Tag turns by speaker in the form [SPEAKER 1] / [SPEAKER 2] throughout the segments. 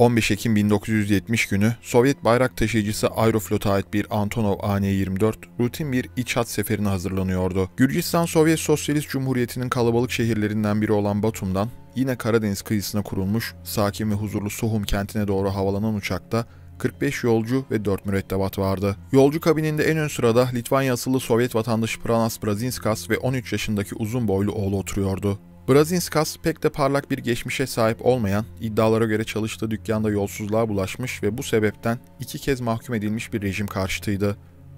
[SPEAKER 1] 15 Ekim 1970 günü Sovyet bayrak taşıyıcısı Aeroflot'a ait bir Antonov AN-24 rutin bir iç hat seferine hazırlanıyordu. Gürcistan Sovyet Sosyalist Cumhuriyeti'nin kalabalık şehirlerinden biri olan Batum'dan yine Karadeniz kıyısına kurulmuş sakin ve huzurlu Suhum kentine doğru havalanan uçakta 45 yolcu ve 4 mürettebat vardı. Yolcu kabininde en ön sırada Litvanya asıllı Sovyet vatandaşı Pranas Brazinskas ve 13 yaşındaki uzun boylu oğlu oturuyordu. Brazinskas pek de parlak bir geçmişe sahip olmayan, iddialara göre çalıştığı dükkanda yolsuzluğa bulaşmış ve bu sebepten iki kez mahkum edilmiş bir rejim karşıtıydı.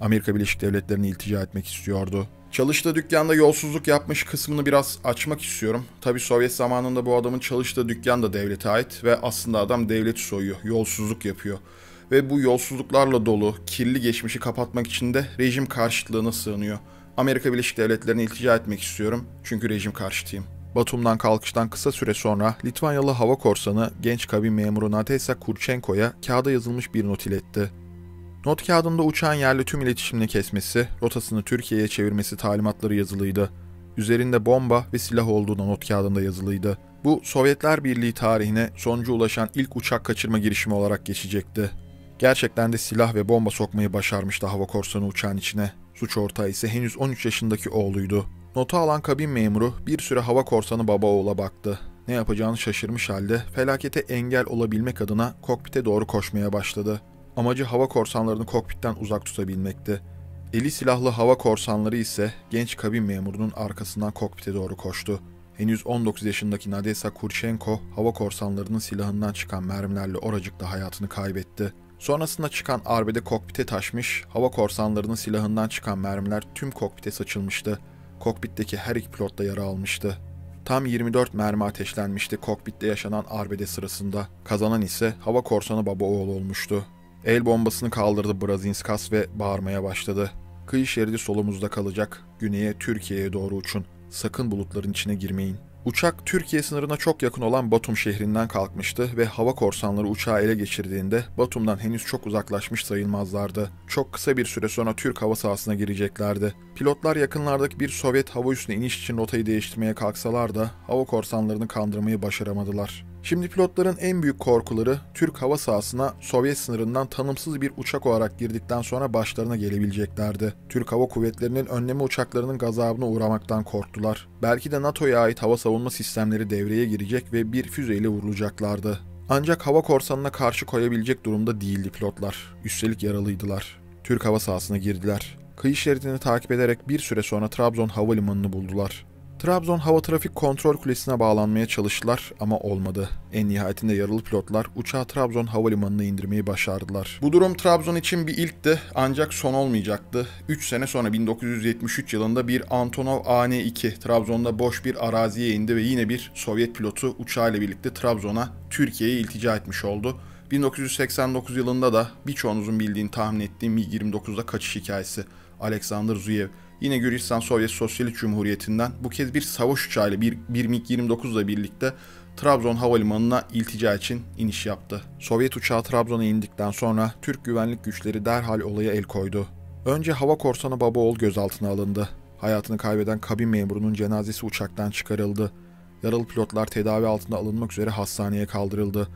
[SPEAKER 1] Amerika Birleşik Devletleri'ne iltica etmek istiyordu. Çalıştığı dükkanda yolsuzluk yapmış kısmını biraz açmak istiyorum. Tabi Sovyet zamanında bu adamın çalıştığı dükkan da devlete ait ve aslında adam devleti soyuyor, yolsuzluk yapıyor. Ve bu yolsuzluklarla dolu, kirli geçmişi kapatmak için de rejim karşıtlığına sığınıyor. Amerika Birleşik Devletleri'ne iltica etmek istiyorum çünkü rejim karşıtıyım. Batum'dan kalkıştan kısa süre sonra Litvanyalı hava korsanı genç kabin memuru Natesa Kurchenko'ya kağıda yazılmış bir not iletti. Not kağıdında uçağın yerli tüm iletişimini kesmesi, rotasını Türkiye'ye çevirmesi talimatları yazılıydı. Üzerinde bomba ve silah olduğu da not kağıdında yazılıydı. Bu Sovyetler Birliği tarihine sonucu ulaşan ilk uçak kaçırma girişimi olarak geçecekti. Gerçekten de silah ve bomba sokmayı başarmıştı hava korsanı uçağın içine. Suç ortağı ise henüz 13 yaşındaki oğluydu. Notu alan kabin memuru bir süre hava korsanı baba oğula baktı. Ne yapacağını şaşırmış halde felakete engel olabilmek adına kokpite doğru koşmaya başladı. Amacı hava korsanlarını kokpitten uzak tutabilmekti. Eli silahlı hava korsanları ise genç kabin memurunun arkasından kokpite doğru koştu. Henüz 19 yaşındaki Nadesa Kurchenko hava korsanlarının silahından çıkan mermilerle oracıkta hayatını kaybetti. Sonrasında çıkan arbede kokpite taşmış, hava korsanlarının silahından çıkan mermiler tüm kokpite saçılmıştı. Kokpitteki her iki pilot da yara almıştı. Tam 24 mermi ateşlenmişti kokpitte yaşanan arbede sırasında. Kazanan ise hava korsanı baba oğul olmuştu. El bombasını kaldırdı Brazinskas ve bağırmaya başladı. Kıyı şeridi solumuzda kalacak. Güneye Türkiye'ye doğru uçun. Sakın bulutların içine girmeyin. Uçak Türkiye sınırına çok yakın olan Batum şehrinden kalkmıştı ve hava korsanları uçağı ele geçirdiğinde Batum'dan henüz çok uzaklaşmış sayılmazlardı. Çok kısa bir süre sonra Türk hava sahasına gireceklerdi. Pilotlar yakınlardaki bir Sovyet hava üssüne iniş için rotayı değiştirmeye kalksalar da hava korsanlarını kandırmayı başaramadılar. Şimdi pilotların en büyük korkuları Türk hava sahasına Sovyet sınırından tanımsız bir uçak olarak girdikten sonra başlarına gelebileceklerdi. Türk Hava Kuvvetleri'nin önleme uçaklarının gazabına uğramaktan korktular. Belki de NATO'ya ait hava savunma sistemleri devreye girecek ve bir füzeyle vurulacaklardı. Ancak hava korsanına karşı koyabilecek durumda değildi pilotlar. Üstelik yaralıydılar. Türk hava sahasına girdiler. Kıyı şeridini takip ederek bir süre sonra Trabzon Havalimanı'nı buldular. Trabzon Hava Trafik Kontrol Kulesi'ne bağlanmaya çalıştılar ama olmadı. En nihayetinde yaralı pilotlar uçağı Trabzon Havalimanı'na indirmeyi başardılar. Bu durum Trabzon için bir ilkti ancak son olmayacaktı. 3 sene sonra 1973 yılında bir Antonov AN-2 Trabzon'da boş bir araziye indi ve yine bir Sovyet pilotu uçağıyla birlikte Trabzon'a Türkiye'ye iltica etmiş oldu. 1989 yılında da birçoğunuzun bildiğini tahmin ettiğim MiG-29'da kaçış hikayesi. Alexander Zuyev Yine Gürcistan Sovyet Sosyalist Cumhuriyeti'nden bu kez bir savaş uçağıyla bir, bir MiG-29 ile birlikte Trabzon Havalimanı'na iltica için iniş yaptı. Sovyet uçağı Trabzon'a indikten sonra Türk güvenlik güçleri derhal olaya el koydu. Önce hava korsanı Babaoğul gözaltına alındı. Hayatını kaybeden kabin memurunun cenazesi uçaktan çıkarıldı. Yaralı pilotlar tedavi altında alınmak üzere hastaneye kaldırıldı.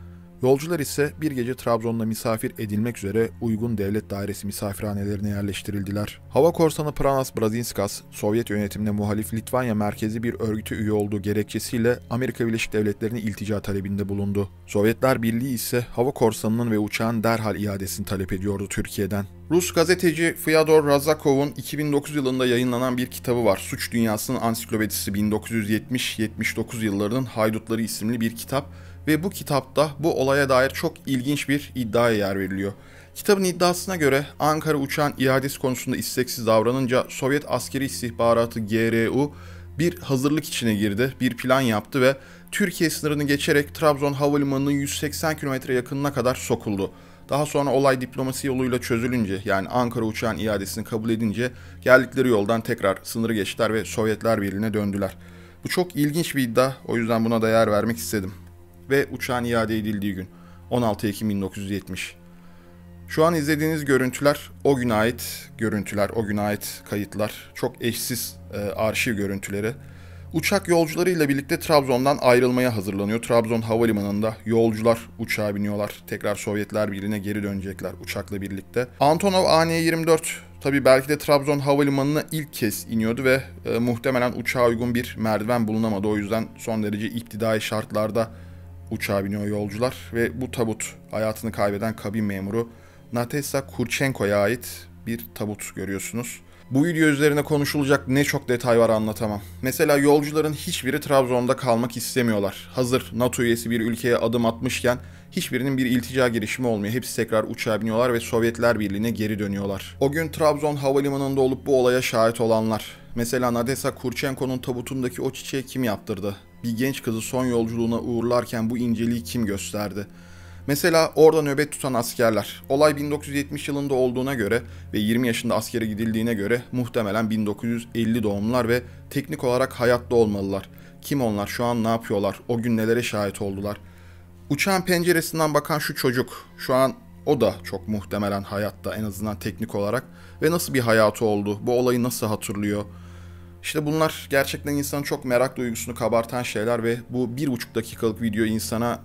[SPEAKER 1] Yolcular ise bir gece Trabzon'da misafir edilmek üzere uygun devlet dairesi misafirhanelerine yerleştirildiler. Hava korsanı Pranas Brazinskas, Sovyet yönetimine muhalif Litvanya merkezi bir örgüte üye olduğu gerekçesiyle Amerika Birleşik Devletleri'ne iltica talebinde bulundu. Sovyetler Birliği ise hava korsanının ve uçağın derhal iadesini talep ediyordu Türkiye'den. Rus gazeteci Fyodor Razakov'un 2009 yılında yayınlanan bir kitabı var. Suç Dünyası'nın Ansiklopedisi 1970-79 yıllarının Haydutları isimli bir kitap ve bu kitapta bu olaya dair çok ilginç bir iddiaya yer veriliyor. Kitabın iddiasına göre Ankara uçağın iadesi konusunda isteksiz davranınca Sovyet askeri istihbaratı GRU bir hazırlık içine girdi, bir plan yaptı ve Türkiye sınırını geçerek Trabzon Havalimanı'nın 180 kilometre yakınına kadar sokuldu. Daha sonra olay diplomasi yoluyla çözülünce yani Ankara uçağın iadesini kabul edince geldikleri yoldan tekrar sınırı geçtiler ve Sovyetler Birliği'ne döndüler. Bu çok ilginç bir iddia o yüzden buna da yer vermek istedim ve uçağın iade edildiği gün 16 Ekim 1970. Şu an izlediğiniz görüntüler o güne ait görüntüler, o güne ait kayıtlar. Çok eşsiz e, arşiv görüntüleri. Uçak yolcularıyla birlikte Trabzon'dan ayrılmaya hazırlanıyor. Trabzon Havalimanı'nda yolcular uçağa biniyorlar. Tekrar Sovyetler Birliği'ne geri dönecekler uçakla birlikte. Antonov AN-24 tabii belki de Trabzon Havalimanı'na ilk kez iniyordu ve e, muhtemelen uçağa uygun bir merdiven bulunamadı. O yüzden son derece iptidai şartlarda uçağa biniyor yolcular ve bu tabut hayatını kaybeden kabin memuru Natesa Kurchenko'ya ait bir tabut görüyorsunuz. Bu video üzerine konuşulacak ne çok detay var anlatamam. Mesela yolcuların hiçbiri Trabzon'da kalmak istemiyorlar. Hazır NATO üyesi bir ülkeye adım atmışken hiçbirinin bir iltica girişimi olmuyor. Hepsi tekrar uçağa biniyorlar ve Sovyetler Birliği'ne geri dönüyorlar. O gün Trabzon havalimanında olup bu olaya şahit olanlar. Mesela Nadesa Kurchenko'nun tabutundaki o çiçeği kim yaptırdı? Bir genç kızı son yolculuğuna uğurlarken bu inceliği kim gösterdi? Mesela orada nöbet tutan askerler. Olay 1970 yılında olduğuna göre ve 20 yaşında askere gidildiğine göre muhtemelen 1950 doğumlular ve teknik olarak hayatta olmalılar. Kim onlar? Şu an ne yapıyorlar? O gün nelere şahit oldular? Uçağın penceresinden bakan şu çocuk. Şu an o da çok muhtemelen hayatta en azından teknik olarak. Ve nasıl bir hayatı oldu? Bu olayı nasıl hatırlıyor? İşte bunlar gerçekten insanın çok merak duygusunu kabartan şeyler ve bu bir buçuk dakikalık video insana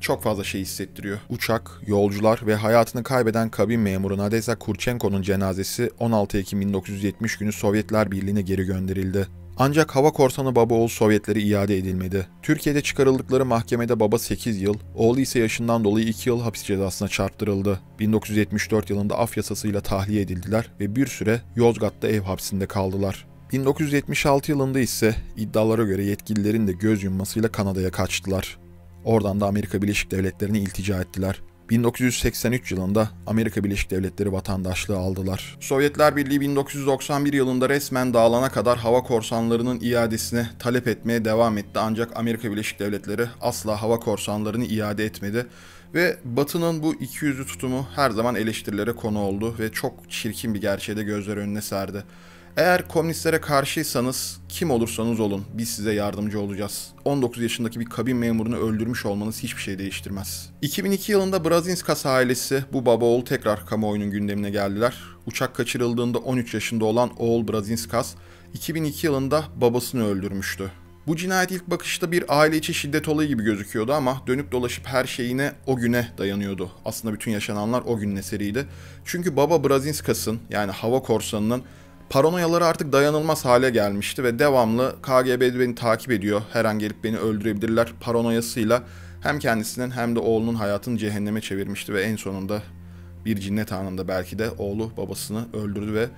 [SPEAKER 1] çok fazla şey hissettiriyor. Uçak, yolcular ve hayatını kaybeden kabin memuru Nadeza Kurchenko'nun cenazesi 16 Ekim 1970 günü Sovyetler Birliği'ne geri gönderildi. Ancak hava korsanı baba oğul Sovyetlere iade edilmedi. Türkiye'de çıkarıldıkları mahkemede baba 8 yıl, oğlu ise yaşından dolayı 2 yıl hapis cezasına çarptırıldı. 1974 yılında af yasasıyla tahliye edildiler ve bir süre Yozgat'ta ev hapsinde kaldılar. 1976 yılında ise iddialara göre yetkililerin de göz yummasıyla Kanada'ya kaçtılar. Oradan da Amerika Birleşik Devletleri'ne iltica ettiler. 1983 yılında Amerika Birleşik Devletleri vatandaşlığı aldılar. Sovyetler Birliği 1991 yılında resmen dağılana kadar hava korsanlarının iadesini talep etmeye devam etti. Ancak Amerika Birleşik Devletleri asla hava korsanlarını iade etmedi. Ve Batı'nın bu ikiyüzlü tutumu her zaman eleştirilere konu oldu ve çok çirkin bir gerçeği de gözler önüne serdi. Eğer komünistlere karşıysanız kim olursanız olun biz size yardımcı olacağız. 19 yaşındaki bir kabin memurunu öldürmüş olmanız hiçbir şey değiştirmez. 2002 yılında Brazinskas ailesi bu baba oğul tekrar kamuoyunun gündemine geldiler. Uçak kaçırıldığında 13 yaşında olan oğul Brazinskas 2002 yılında babasını öldürmüştü. Bu cinayet ilk bakışta bir aile içi şiddet olayı gibi gözüküyordu ama dönüp dolaşıp her şeyine o güne dayanıyordu. Aslında bütün yaşananlar o günün eseriydi. Çünkü baba Brazinskas'ın yani hava korsanının Paranoyaları artık dayanılmaz hale gelmişti ve devamlı KGB beni takip ediyor, her an gelip beni öldürebilirler paranoyasıyla hem kendisinin hem de oğlunun hayatını cehenneme çevirmişti ve en sonunda bir cinnet anında belki de oğlu babasını öldürdü ve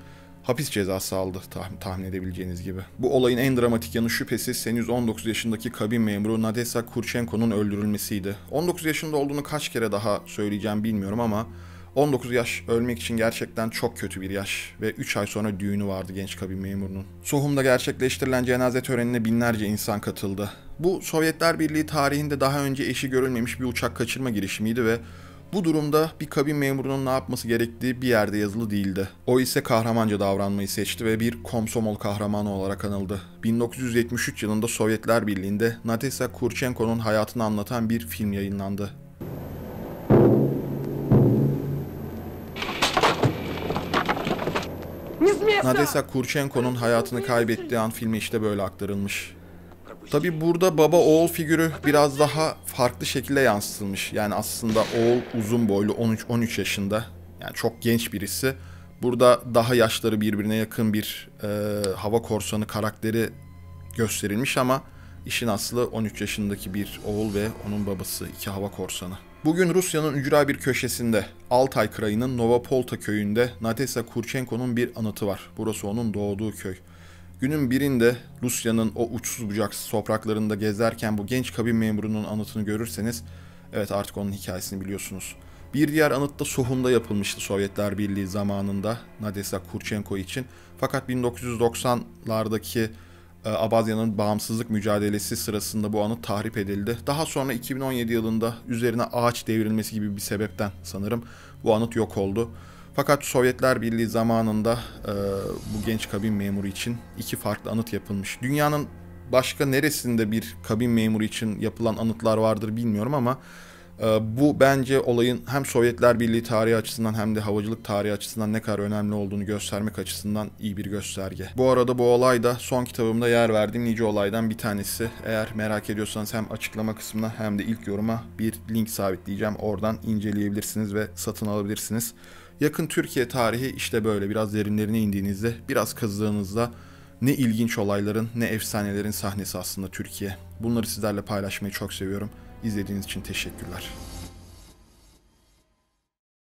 [SPEAKER 1] hapis cezası aldı tahmin, tahmin edebileceğiniz gibi. Bu olayın en dramatik yanı şüphesiz henüz 19 yaşındaki kabin memuru Nadesa Kurchenko'nun öldürülmesiydi. 19 yaşında olduğunu kaç kere daha söyleyeceğim bilmiyorum ama 19 yaş ölmek için gerçekten çok kötü bir yaş ve 3 ay sonra düğünü vardı genç kabin memurunun. Sohum'da gerçekleştirilen cenaze törenine binlerce insan katıldı. Bu Sovyetler Birliği tarihinde daha önce eşi görülmemiş bir uçak kaçırma girişimiydi ve bu durumda bir kabin memurunun ne yapması gerektiği bir yerde yazılı değildi. O ise kahramanca davranmayı seçti ve bir komsomol kahramanı olarak anıldı. 1973 yılında Sovyetler Birliği'nde Natesa Kurchenko'nun hayatını anlatan bir film yayınlandı. Nadesa Kurchenko'nun hayatını kaybettiği an filmi işte böyle aktarılmış. Tabi burada baba oğul figürü biraz daha farklı şekilde yansıtılmış. Yani aslında oğul uzun boylu 13-13 yaşında. Yani çok genç birisi. Burada daha yaşları birbirine yakın bir e, hava korsanı karakteri gösterilmiş ama işin aslı 13 yaşındaki bir oğul ve onun babası iki hava korsanı. Bugün Rusya'nın ücra bir köşesinde Altay Krayı'nın Novopolta köyünde Natesa Kurchenko'nun bir anıtı var. Burası onun doğduğu köy. Günün birinde Rusya'nın o uçsuz bucaksız topraklarında gezerken bu genç kabin memurunun anıtını görürseniz evet artık onun hikayesini biliyorsunuz. Bir diğer anıt da Sohum'da yapılmıştı Sovyetler Birliği zamanında Nadesa Kurchenko için. Fakat 1990'lardaki e, Abazya'nın bağımsızlık mücadelesi sırasında bu anıt tahrip edildi. Daha sonra 2017 yılında üzerine ağaç devrilmesi gibi bir sebepten sanırım bu anıt yok oldu. Fakat Sovyetler Birliği zamanında e, bu genç kabin memuru için iki farklı anıt yapılmış. Dünyanın başka neresinde bir kabin memuru için yapılan anıtlar vardır bilmiyorum ama Bu bence olayın hem Sovyetler Birliği tarihi açısından hem de havacılık tarihi açısından ne kadar önemli olduğunu göstermek açısından iyi bir gösterge. Bu arada bu olay da son kitabımda yer verdiğim nice olaydan bir tanesi. Eğer merak ediyorsanız hem açıklama kısmına hem de ilk yoruma bir link sabitleyeceğim. Oradan inceleyebilirsiniz ve satın alabilirsiniz. Yakın Türkiye tarihi işte böyle biraz derinlerine indiğinizde, biraz kızdığınızda ne ilginç olayların ne efsanelerin sahnesi aslında Türkiye. Bunları sizlerle paylaşmayı çok seviyorum. İzlediğiniz için teşekkürler.